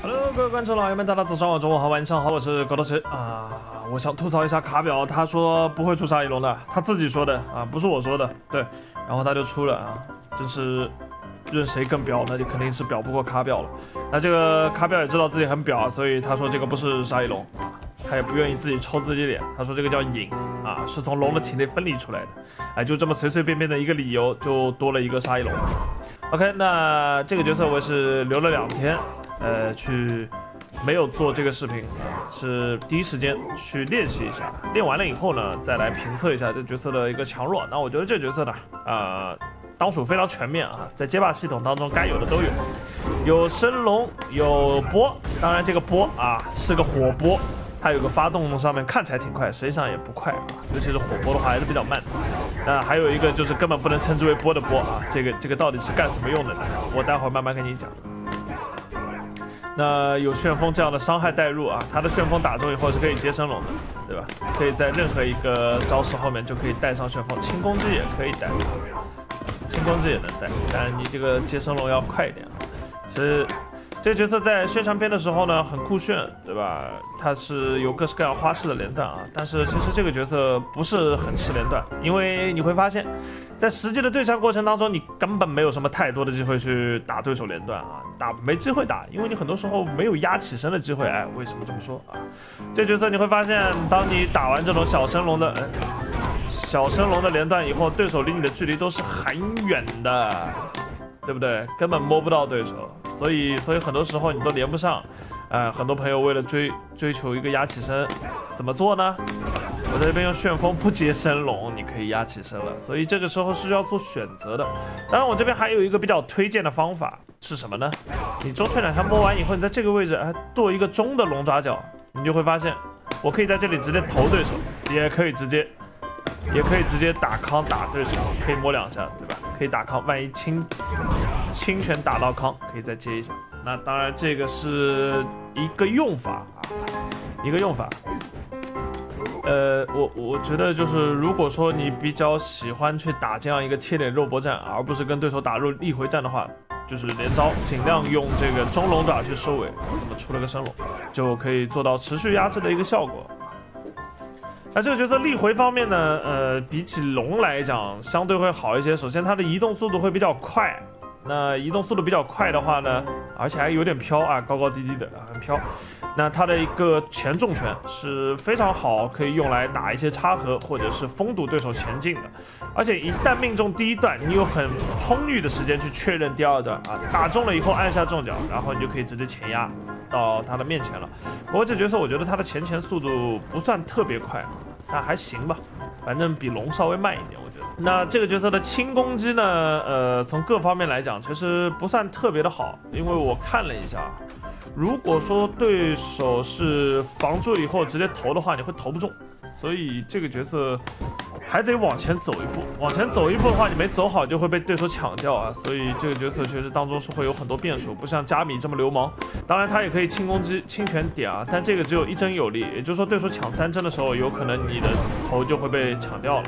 Hello，各位观众老爷们，大家早上好，中午好，晚上好，我是高头池啊。我想吐槽一下卡表，他说不会出沙溢龙的，他自己说的啊，不是我说的。对，然后他就出了啊，真是任谁更表，那就肯定是表不过卡表了。那这个卡表也知道自己很表，所以他说这个不是沙溢龙，他也不愿意自己抽自己脸，他说这个叫影啊，是从龙的体内分离出来的。哎，就这么随随便便的一个理由，就多了一个沙溢龙。OK，那这个角色我是留了两天。呃，去没有做这个视频，是第一时间去练习一下，练完了以后呢，再来评测一下这角色的一个强弱。那我觉得这角色呢，呃，当属非常全面啊，在街霸系统当中该有的都有，有升龙，有波，当然这个波啊是个火波，它有个发动上面看起来挺快，实际上也不快啊，尤其是火波的话还是比较慢。那还有一个就是根本不能称之为波的波啊，这个这个到底是干什么用的呢？我待会儿慢慢跟你讲。那有旋风这样的伤害带入啊，他的旋风打中以后是可以接升龙的，对吧？可以在任何一个招式后面就可以带上旋风，轻攻击也可以带，轻攻击也能带，但你这个接升龙要快一点啊。其实这个角色在宣传片的时候呢很酷炫，对吧？它是有各式各样花式的连段啊，但是其实这个角色不是很吃连段，因为你会发现。在实际的对战过程当中，你根本没有什么太多的机会去打对手连段啊，打没机会打，因为你很多时候没有压起身的机会。哎，为什么这么说啊？这角色你会发现，当你打完这种小升龙的，小升龙的连段以后，对手离你的距离都是很远的，对不对？根本摸不到对手，所以所以很多时候你都连不上。呃，很多朋友为了追追求一个压起身，怎么做呢？我在这边用旋风不接升龙，你可以压起身了，所以这个时候是要做选择的。当然，我这边还有一个比较推荐的方法是什么呢？你中圈两下摸完以后，你在这个位置哎剁一个中的龙爪脚，你就会发现，我可以在这里直接投对手，也可以直接，也可以直接打康打对手，可以摸两下，对吧？可以打康，万一轻轻拳打到康，可以再接一下。那当然，这个是一个用法啊，一个用法。呃，我我觉得就是，如果说你比较喜欢去打这样一个贴脸肉搏战，而不是跟对手打肉立回战的话，就是连招尽量用这个中龙爪去收尾，那么出了个升龙，就可以做到持续压制的一个效果。那这个角色立回方面呢，呃，比起龙来讲，相对会好一些。首先，它的移动速度会比较快。那移动速度比较快的话呢，而且还有点飘啊，高高低低的啊很飘。那它的一个前重拳是非常好，可以用来打一些插合或者是封堵对手前进的。而且一旦命中第一段，你有很充裕的时间去确认第二段啊，打中了以后按下重脚，然后你就可以直接前压到他的面前了。不过这角色我觉得他的前前速度不算特别快，但还行吧，反正比龙稍微慢一点。那这个角色的轻攻击呢？呃，从各方面来讲，其实不算特别的好，因为我看了一下，如果说对手是防住以后直接投的话，你会投不中，所以这个角色还得往前走一步，往前走一步的话，你没走好就会被对手抢掉啊，所以这个角色确实当中是会有很多变数，不像加米这么流氓。当然，他也可以轻攻击、轻拳点啊，但这个只有一针有力，也就是说对手抢三针的时候，有可能你的头就会被抢掉了。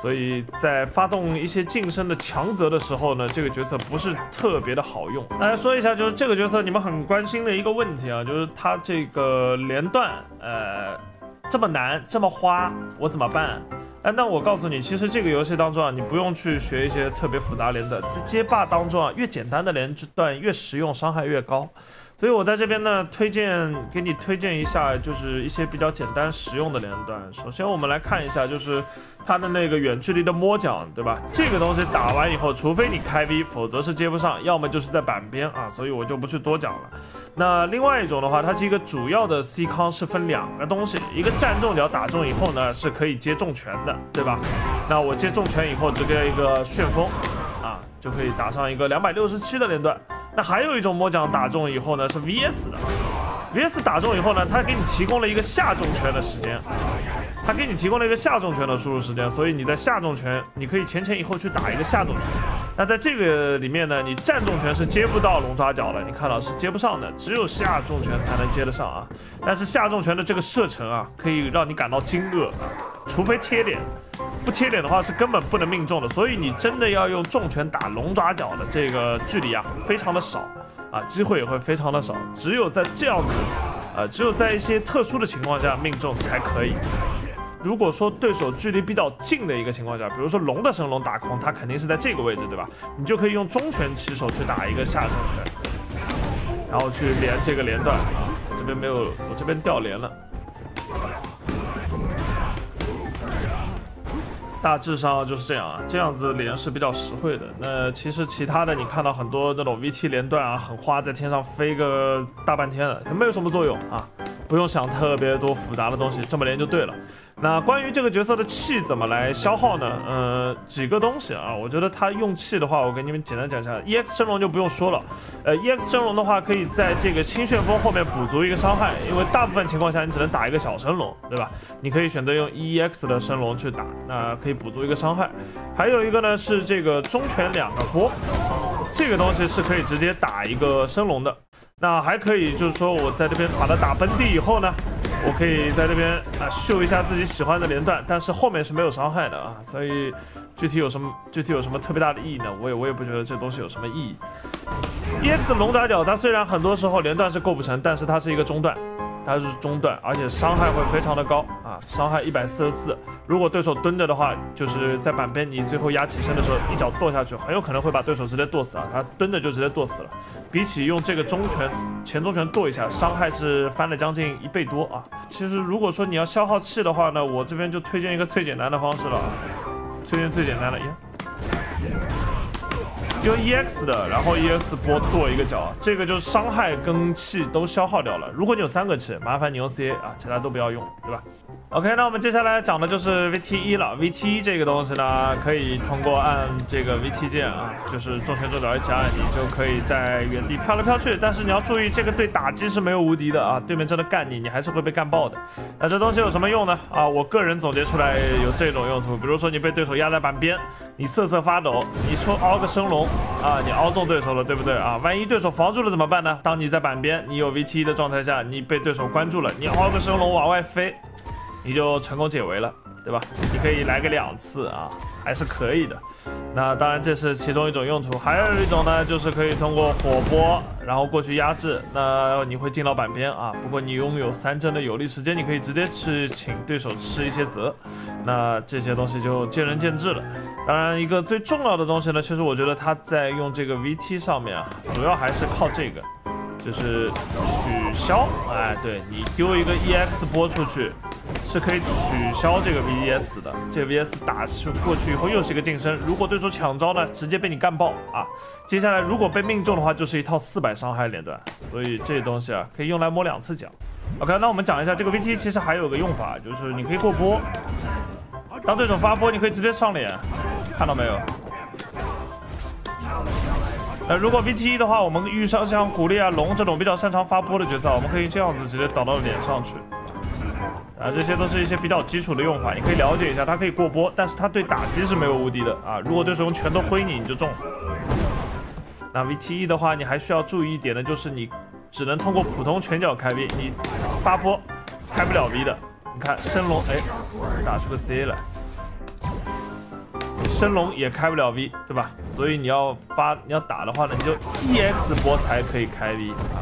所以在发动一些近身的强则的时候呢，这个角色不是特别的好用。来说一下，就是这个角色你们很关心的一个问题啊，就是他这个连段，呃，这么难，这么花，我怎么办？哎，那我告诉你，其实这个游戏当中啊，你不用去学一些特别复杂连段，在街霸当中啊，越简单的连段越实用，伤害越高。所以我在这边呢，推荐给你推荐一下，就是一些比较简单实用的连段。首先我们来看一下，就是它的那个远距离的摸奖，对吧？这个东西打完以后，除非你开 V，否则是接不上，要么就是在板边啊，所以我就不去多讲了。那另外一种的话，它是一个主要的 C 康是分两个东西，一个站重脚打中以后呢，是可以接重拳的，对吧？那我接重拳以后，直接一个旋风啊，就可以打上一个两百六十七的连段。那还有一种摸奖打中以后呢，是 VS 的，VS 打中以后呢，它给你提供了一个下重拳的时间，它给你提供了一个下重拳的输入时间，所以你在下重拳，你可以前前以后去打一个下重拳。那在这个里面呢，你站重拳是接不到龙爪脚的，你看到是接不上的，只有下重拳才能接得上啊。但是下重拳的这个射程啊，可以让你感到惊愕，除非贴脸。不贴脸的话是根本不能命中的，所以你真的要用重拳打龙爪脚的这个距离啊，非常的少啊，机会也会非常的少。只有在这样子，呃，只有在一些特殊的情况下命中才可以。如果说对手距离比较近的一个情况下，比如说龙的神龙打空，它肯定是在这个位置，对吧？你就可以用中拳起手去打一个下重拳，然后去连这个连段啊。我这边没有，我这边掉连了。大致上就是这样啊，这样子连是比较实惠的。那其实其他的你看到很多那种 VT 连段啊，很花，在天上飞个大半天的，没有什么作用啊。不用想特别多复杂的东西，这么连就对了。那关于这个角色的气怎么来消耗呢？呃，几个东西啊，我觉得他用气的话，我给你们简单讲一下。EX 升龙就不用说了，呃，EX 升龙的话，可以在这个清旋风后面补足一个伤害，因为大部分情况下你只能打一个小升龙，对吧？你可以选择用 EX 的升龙去打，那可以补足一个伤害。还有一个呢是这个中拳两个波，这个东西是可以直接打一个升龙的。那还可以，就是说我在这边把它打崩地以后呢，我可以在这边啊秀一下自己喜欢的连段，但是后面是没有伤害的啊，所以具体有什么具体有什么特别大的意义呢？我也我也不觉得这东西有什么意义。EX 龙爪脚，它虽然很多时候连段是构不成，但是它是一个中断。它是中段，而且伤害会非常的高啊！伤害一百四十四。如果对手蹲着的话，就是在板边，你最后压起身的时候，一脚跺下去，很有可能会把对手直接跺死啊！他蹲着就直接跺死了。比起用这个中拳前中拳跺一下，伤害是翻了将近一倍多啊！其实如果说你要消耗气的话呢，我这边就推荐一个最简单的方式了啊，推荐最简单的呀。用 EX 的，然后 EX 波跺一个脚，这个就是伤害跟气都消耗掉了。如果你有三个气，麻烦你用 CA 啊，其他都不要用，对吧？OK，那我们接下来讲的就是 VT 一了。VT 一这个东西呢，可以通过按这个 VT 键啊，就是重拳重脚一起按，你就可以在原地飘来飘去。但是你要注意，这个对打击是没有无敌的啊，对面真的干你，你还是会被干爆的。那这东西有什么用呢？啊，我个人总结出来有这种用途，比如说你被对手压在板边，你瑟瑟发抖，你出凹个升龙啊，你凹中对手了，对不对啊？万一对手防住了怎么办呢？当你在板边，你有 VT 的状态下，你被对手关住了，你凹个升龙往外飞。你就成功解围了，对吧？你可以来个两次啊，还是可以的。那当然这是其中一种用途，还有一种呢，就是可以通过火波，然后过去压制。那你会进到板边啊，不过你拥有三帧的有利时间，你可以直接去请对手吃一些泽。那这些东西就见仁见智了。当然，一个最重要的东西呢，其实我觉得他在用这个 VT 上面啊，主要还是靠这个，就是取消。哎，对你丢一个 EX 波出去。是可以取消这个 VS 的，这个 VS 打去过去以后又是一个近身，如果对手抢招呢，直接被你干爆啊！接下来如果被命中的话，就是一套四百伤害连段，所以这东西啊可以用来摸两次奖。OK，那我们讲一下这个 VT，其实还有个用法，就是你可以过波，当对手发波，你可以直接上脸，看到没有？那如果 VT 的话，我们遇上像古力啊、龙这种比较擅长发波的角色，我们可以这样子直接导到脸上去。啊，这些都是一些比较基础的用法，你可以了解一下。它可以过波，但是它对打击是没有无敌的啊。如果对手用拳头挥你，你就中。那 VTE 的话，你还需要注意一点的就是你只能通过普通拳脚开 V，你发波开不了 V 的。你看升龙，哎，打出个 C 来，升龙也开不了 V，对吧？所以你要发你要打的话呢，你就 EX 波才可以开 V 啊。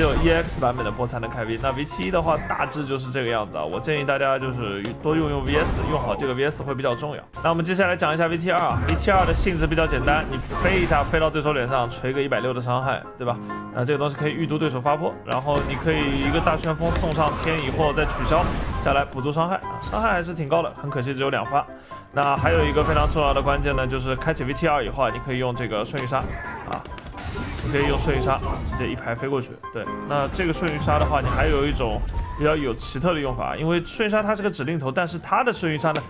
只有 EX 版本的波才能开 V，那 VT 的话大致就是这个样子啊。我建议大家就是多用用 VS，用好这个 VS 会比较重要。那我们接下来讲一下 VT 二，VT 二的性质比较简单，你飞一下飞到对手脸上，锤个一百六的伤害，对吧？那这个东西可以预读对手发波，然后你可以一个大旋风送上天以后再取消下来补足伤害，伤害还是挺高的，很可惜只有两发。那还有一个非常重要的关键呢，就是开启 VT 二以后啊，你可以用这个瞬移杀啊。你可以用瞬移杀直接一排飞过去。对，那这个瞬移杀的话，你还有一种比较有奇特的用法，因为瞬移杀它是个指令头，但是它的瞬移杀呢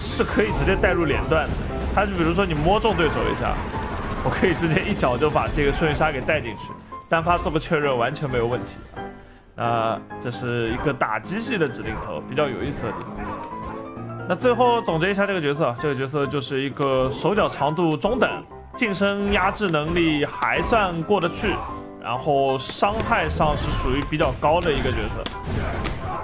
是可以直接带入连段的。它就比如说你摸中对手一下，我可以直接一脚就把这个瞬移杀给带进去，单发做个确认完全没有问题。那这是一个打击系的指令头，比较有意思的地方。那最后总结一下这个角色，这个角色就是一个手脚长度中等。近身压制能力还算过得去，然后伤害上是属于比较高的一个角色。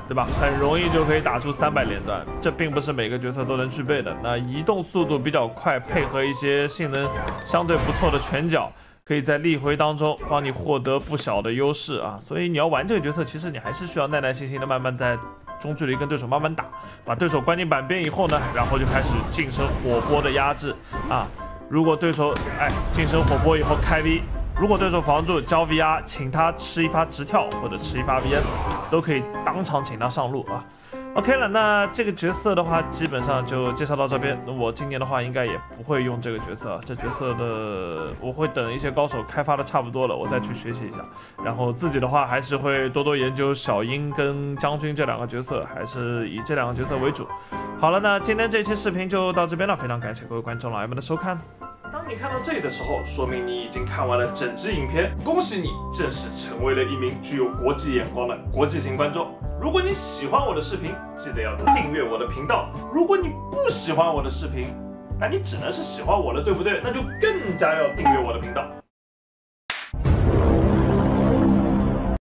对吧？很容易就可以打出三百连段，这并不是每个角色都能具备的。那移动速度比较快，配合一些性能相对不错的拳脚，可以在立回当中帮你获得不小的优势啊。所以你要玩这个角色，其实你还是需要耐耐心心的慢慢在中距离跟对手慢慢打，把对手关进板边以后呢，然后就开始近身火波的压制啊。如果对手哎近身火波以后开 V。如果对手防住交 VR，请他吃一发直跳或者吃一发 VS，都可以当场请他上路啊。OK 了，那这个角色的话，基本上就介绍到这边。那我今年的话，应该也不会用这个角色，这角色的我会等一些高手开发的差不多了，我再去学习一下。然后自己的话，还是会多多研究小樱跟将军这两个角色，还是以这两个角色为主。好了，那今天这期视频就到这边了，非常感谢各位观众老爷们的收看。当你看到这里的时候，说明你已经看完了整支影片，恭喜你，正式成为了一名具有国际眼光的国际型观众。如果你喜欢我的视频，记得要订阅我的频道。如果你不喜欢我的视频，那你只能是喜欢我了，对不对？那就更加要订阅我的频道。